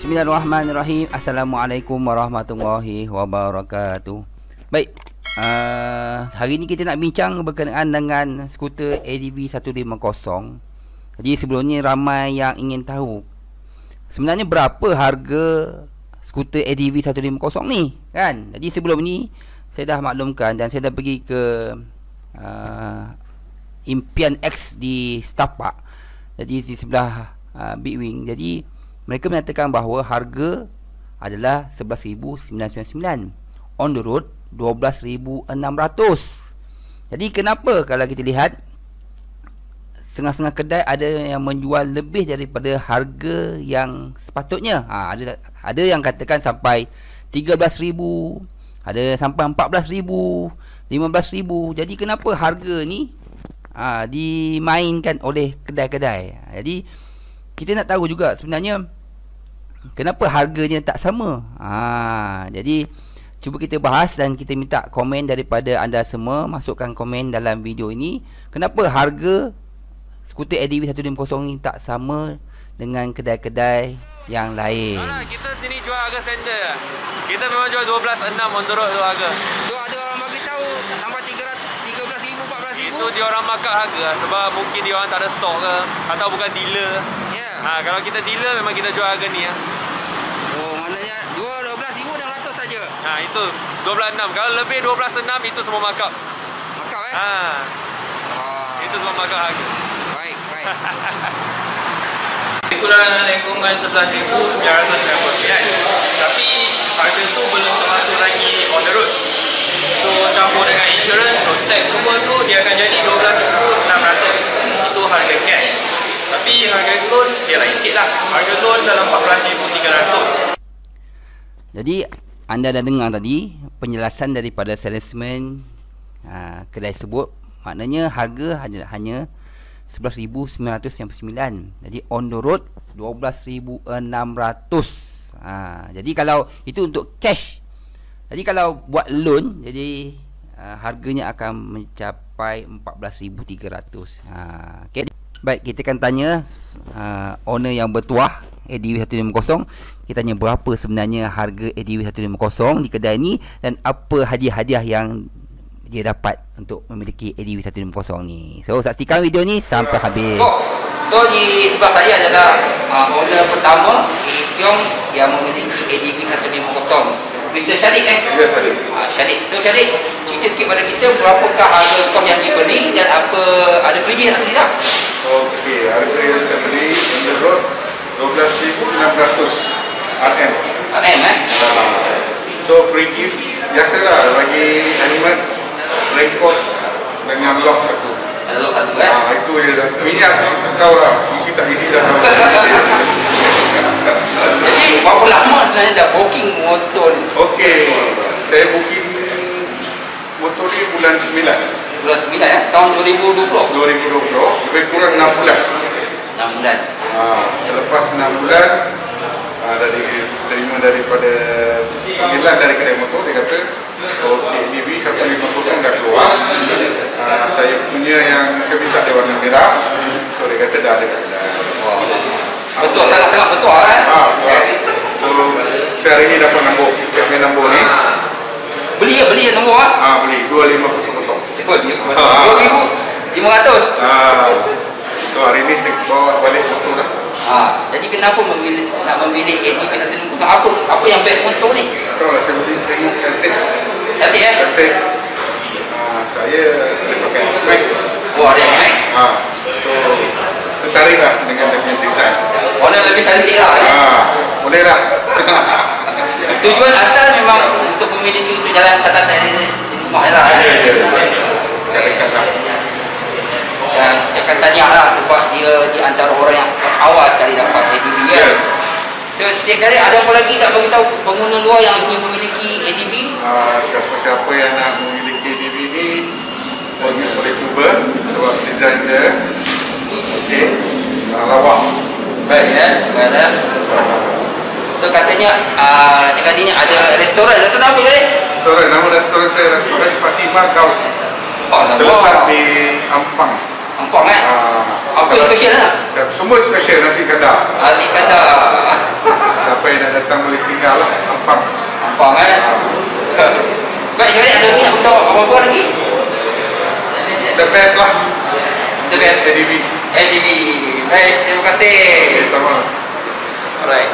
Bismillahirrahmanirrahim. Assalamualaikum warahmatullahi wabarakatuh. Baik. Uh, hari ni kita nak bincang berkenaan dengan skuter ADV 150. Jadi sebelum ni ramai yang ingin tahu sebenarnya berapa harga skuter ADV 150 ni kan. Jadi sebelum ni saya dah maklumkan dan saya dah pergi ke uh, Impian X di Setapak. Jadi di sebelah uh, Big Wing. Jadi mereka menyatakan bahawa harga adalah 11,999 on the road 12,600 jadi kenapa kalau kita lihat setengah-setengah kedai ada yang menjual lebih daripada harga yang sepatutnya. Ha, ada ada yang katakan sampai 13,000 ada sampai 14,000 15,000 jadi kenapa harga ni ha, dimainkan oleh kedai-kedai? Jadi kita nak tahu juga sebenarnya kenapa harganya tak sama? Ha, jadi cuba kita bahas dan kita minta komen daripada anda semua. Masukkan komen dalam video ini. Kenapa harga skuter ADV 150 ini tak sama dengan kedai-kedai yang lain? Alah, kita sini jual harga standard. Kita memang jual 12.6 on the road tu harga. Tu ada orang bagi tahu tambah 13,000 14,000 itu dia orang markup harga sebab mungkin dia orang tak ada stok ke atau bukan dealer ha, kalau kita dealer memang kita jual harga ni ya. oh maknanya 12,600 saja? Ha, itu. 12.6 kalau lebih 12.6 itu semua markup makau eh? Ha, Ah, itu semua markup harga. Baik baik. Kekurangan lingkungan 11,999 Tapi harga tu belum termasuk lagi on the road. So campur dengan insurance, road tax semua tu dia akan jadi 12,600 Itu harga cash Tapi harga loan dia lain sikit lah. Harga loan dalam 14,300 Jadi anda dah dengar tadi penjelasan daripada salesman uh, kedai sebut maknanya harga hanya hanya 11,999 jadi on the road 12,600 ha, jadi kalau itu untuk cash. Jadi kalau buat loan jadi uh, harganya akan mencapai 14,300 ha, okay. Baik kita akan tanya uh, owner yang bertuah ADW 150 kita tanya berapa sebenarnya harga ADW 150 di kedai ni dan apa hadiah-hadiah yang dia dapat untuk memiliki ADW 150 ni. So saksikan video ni sampai habis. So, so di sebelah saya adalah uh, owner pertama Ikyong yang memiliki ADW 150. Mr. Syarik eh? Ya, Sadiq. Ah, Syarik. So Syarik, cerita sikit pada kita berapakah harga kos yang dibeli dan apa ada free tak tidak? Okey, harga yang saya beli on the road 12,600 RM. RM eh? Uh, so free gift biasalah bagi animat rekod dengan lock satu. Ada lot satu eh? Ah itu je dah. Minyak tu tak tahu lah. Isi tak isi dah. Jadi berapa lama sebenarnya dah booking motor ni? Okey, saya booking motor ni bulan 9 Bulan 9 eh? Tahun 2020 2020 lebih kurang 6 bulan. 6 bulan Ah, selepas 6 bulan ah, dari terima daripada panggilan dari kedai motor dia kata oh, DB 150 dah keluar. Ah, saya punya yang saya minta dia warna merah. So dia kata dah ada kat kedai Betul, sangat-sangat betul eh? ah, ah. so saya hari ni dapat nombor saya punya nombor ni. Beli ya, beli ya nombor ah. ah, beli 2500 Oh, dia Ah. 2500 ah, so hari ni saya bawa balik motor dah Ah, jadi kenapa memilih nak memilih ADV 150? Apa apa yang best motor ni? tahu lah saya beli tengok cantik Cantik eh? cantik ah, saya dia pakai spek Oh, ada yang naik. Ah, so tertarik lah dengan dia punya design. Warna lebih cantik lah eh? Ah, boleh lah. Tujuan asal memang untuk memiliki untuk jalan catatan di di rumah lah Ya, eh? ya, ya. Dah dekat lah. Dan kita akan tanya lah sebab dia di antara orang yang awal sekali dapat Ya. kan? So, setiap kali ada apa lagi tak bagi tahu pengguna luar yang ingin memiliki ADV? Ah, siapa-siapa yang nak memiliki DVD boleh boleh cuba sebab design dia okey ah, lawak Baik ya, baik ya. So katanya, uh, katanya ada restoran, restoran apa tadi? restoran nama restoran saya restoran Fatimah Gaus Oh, terletak di Ampang Ampang eh? Ah, Apa yang special lah? semua special nasi kadar Aziz kata. siapa yang nak datang boleh singgah lah Ampang Nampak kan? Baik, sekarang ada lagi nak beritahu apa-apa lagi? The best lah The best. ADV LTV. Baik, terima kasih. okay, sama Alright.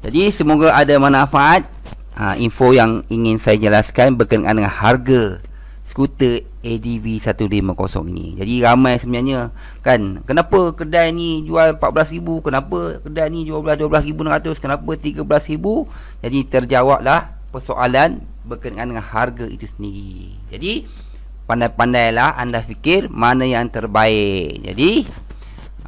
Jadi semoga ada manfaat ha, info yang ingin saya jelaskan berkenaan dengan harga skuter ADV 150 ini. Jadi ramai sebenarnya kan kenapa kedai ni jual 14000, kenapa kedai ni jual 12600, kenapa 13000? Jadi terjawablah persoalan berkenaan dengan harga itu sendiri. Jadi pandai-pandailah anda fikir mana yang terbaik. Jadi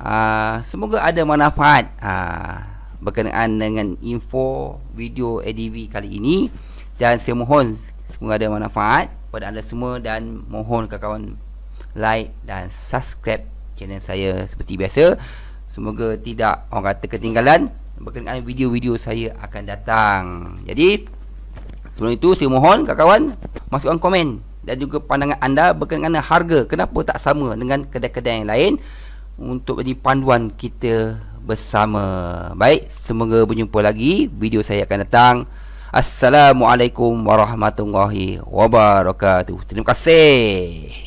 uh, semoga ada manfaat uh, berkenaan dengan info video ADV kali ini dan saya mohon semoga ada manfaat pada anda semua dan mohon kawan-kawan like dan subscribe channel saya seperti biasa. Semoga tidak orang kata ketinggalan berkenaan video-video saya akan datang. Jadi sebelum itu saya mohon kawan-kawan masukkan komen dan juga pandangan anda berkenaan harga kenapa tak sama dengan kedai-kedai yang lain untuk jadi panduan kita bersama. Baik, semoga berjumpa lagi. Video saya akan datang. Assalamualaikum warahmatullahi wabarakatuh. Terima kasih.